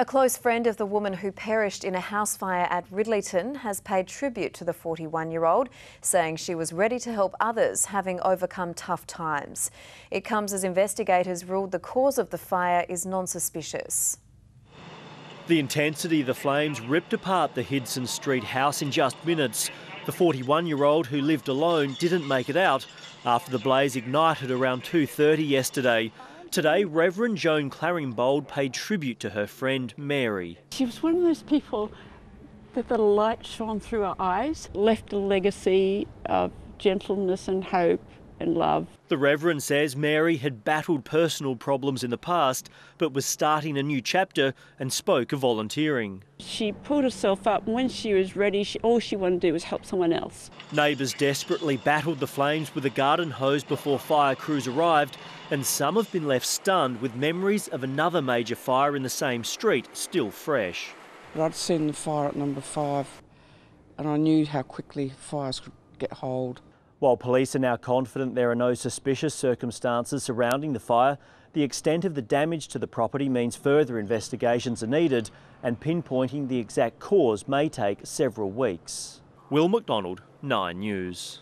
A close friend of the woman who perished in a house fire at Ridleyton has paid tribute to the 41 year old, saying she was ready to help others, having overcome tough times. It comes as investigators ruled the cause of the fire is non suspicious. The intensity of the flames ripped apart the Hidson Street house in just minutes. The 41 year old who lived alone didn't make it out after the blaze ignited around 2.30 yesterday. Today, Reverend Joan Claringbold paid tribute to her friend Mary. She was one of those people that the light shone through her eyes, left a legacy of gentleness and hope and love. The Reverend says Mary had battled personal problems in the past, but was starting a new chapter and spoke of volunteering. She pulled herself up, and when she was ready, she, all she wanted to do was help someone else. Neighbours desperately battled the flames with a garden hose before fire crews arrived, and some have been left stunned with memories of another major fire in the same street still fresh. But I'd seen the fire at number five, and I knew how quickly fires could get hold. While police are now confident there are no suspicious circumstances surrounding the fire, the extent of the damage to the property means further investigations are needed and pinpointing the exact cause may take several weeks. Will McDonald, 9 News.